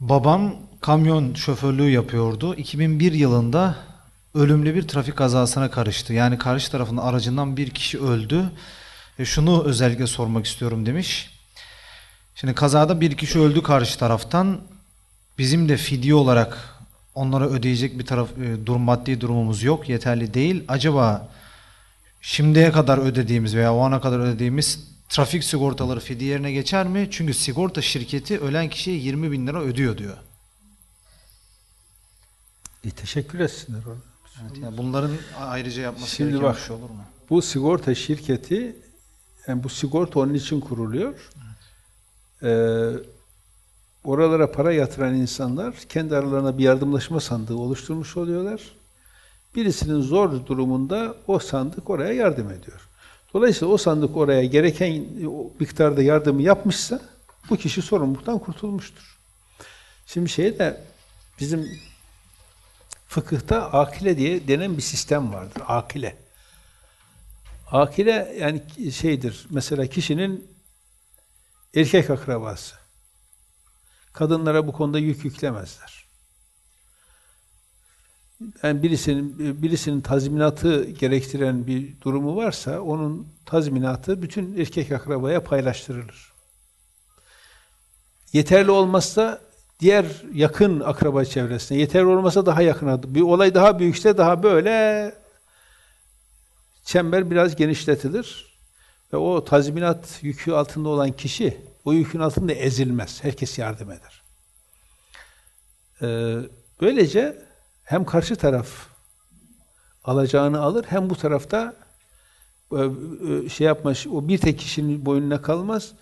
Babam kamyon şoförlüğü yapıyordu. 2001 yılında ölümlü bir trafik kazasına karıştı. Yani karşı tarafın aracından bir kişi öldü. E şunu özellikle sormak istiyorum demiş. Şimdi kazada bir kişi öldü karşı taraftan. Bizim de fidye olarak onlara ödeyecek bir taraf e, durum maddi durumumuz yok, yeterli değil. Acaba şimdiye kadar ödediğimiz veya o ana kadar ödediğimiz trafik sigortaları fidye yerine geçer mi? Çünkü sigorta şirketi ölen kişiye 20 bin lira ödüyor diyor. E, teşekkür etsinler ona. Evet, yani bunların ayrıca yapması Şimdi gereken bak, bir şey olur mu? Bu sigorta şirketi, yani bu sigorta onun için kuruluyor. Ee, oralara para yatıran insanlar kendi aralarına bir yardımlaşma sandığı oluşturmuş oluyorlar. Birisinin zor durumunda o sandık oraya yardım ediyor. Dolayısıyla o sandık oraya gereken miktarda yardımı yapmışsa bu kişi sorumluluktan kurtulmuştur. Şimdi şey de bizim fıkıhta akile diye denen bir sistem vardır. Akile. Akile yani şeydir. Mesela kişinin erkek akrabası. Kadınlara bu konuda yük yüklemezler. Yani birisinin birisinin tazminatı gerektiren bir durumu varsa onun tazminatı bütün erkek akrabaya paylaştırılır. Yeterli olmazsa diğer yakın akraba çevresine, yeterli olmasa daha yakına, bir olay daha büyükse daha böyle çember biraz genişletilir ve o tazminat yükü altında olan kişi o yükün altında ezilmez. Herkes yardım eder. Ee, böylece hem karşı taraf alacağını alır hem bu tarafta e, e, şey yapmış o bir tek kişinin boynuna kalmaz.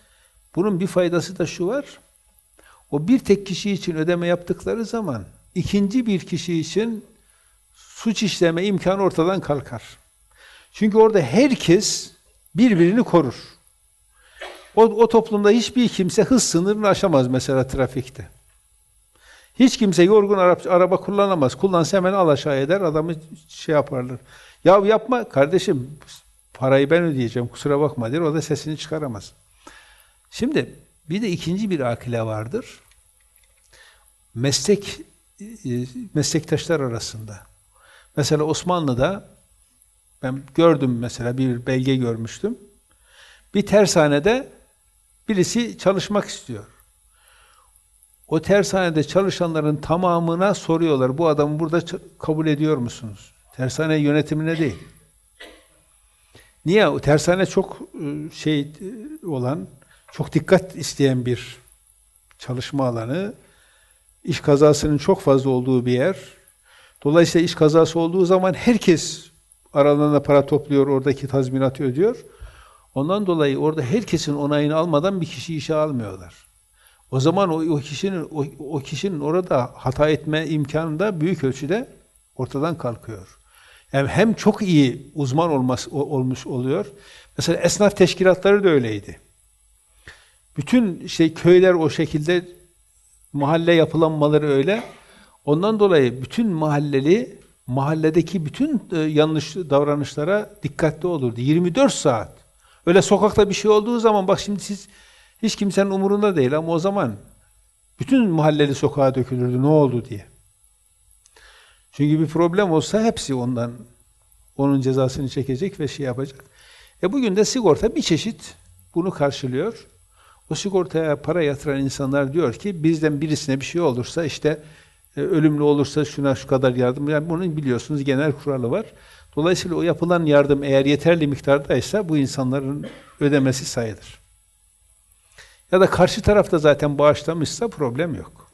Bunun bir faydası da şu var. O bir tek kişi için ödeme yaptıkları zaman ikinci bir kişi için suç işleme imkanı ortadan kalkar. Çünkü orada herkes birbirini korur. O, o toplumda hiçbir kimse hız sınırını aşamaz mesela trafikte. Hiç kimse yorgun araba, kullanamaz. Kullansa hemen al aşağı eder, adamı şey yaparlar. Ya yapma kardeşim, parayı ben ödeyeceğim, kusura bakma der, o da sesini çıkaramaz. Şimdi bir de ikinci bir akile vardır. Meslek e, meslektaşlar arasında. Mesela Osmanlı'da ben gördüm mesela bir belge görmüştüm. Bir tersanede birisi çalışmak istiyor. O tersanede çalışanların tamamına soruyorlar. Bu adamı burada kabul ediyor musunuz? Tersane yönetimine değil. Niye? O tersane çok e, şey e, olan, çok dikkat isteyen bir çalışma alanı. İş kazasının çok fazla olduğu bir yer. Dolayısıyla iş kazası olduğu zaman herkes aralarında para topluyor, oradaki tazminatı ödüyor. Ondan dolayı orada herkesin onayını almadan bir kişi işe almıyorlar. O zaman o, o kişinin o, o kişinin orada hata etme imkanı da büyük ölçüde ortadan kalkıyor. Yani hem çok iyi uzman olması olmuş oluyor. Mesela esnaf teşkilatları da öyleydi. Bütün şey köyler o şekilde mahalle yapılanmaları öyle. Ondan dolayı bütün mahalleli mahalledeki bütün e, yanlış davranışlara dikkatli olurdu. 24 saat. Öyle sokakta bir şey olduğu zaman bak şimdi siz hiç kimsenin umurunda değil ama o zaman bütün mahalleli sokağa dökülürdü ne oldu diye. Çünkü bir problem olsa hepsi ondan onun cezasını çekecek ve şey yapacak. E bugün de sigorta bir çeşit bunu karşılıyor. O sigortaya para yatıran insanlar diyor ki bizden birisine bir şey olursa işte e, ölümlü olursa şuna şu kadar yardım. Yani bunun biliyorsunuz genel kuralı var. Dolayısıyla o yapılan yardım eğer yeterli miktardaysa bu insanların ödemesi sayılır. Ya da karşı tarafta zaten bağışlamışsa problem yok.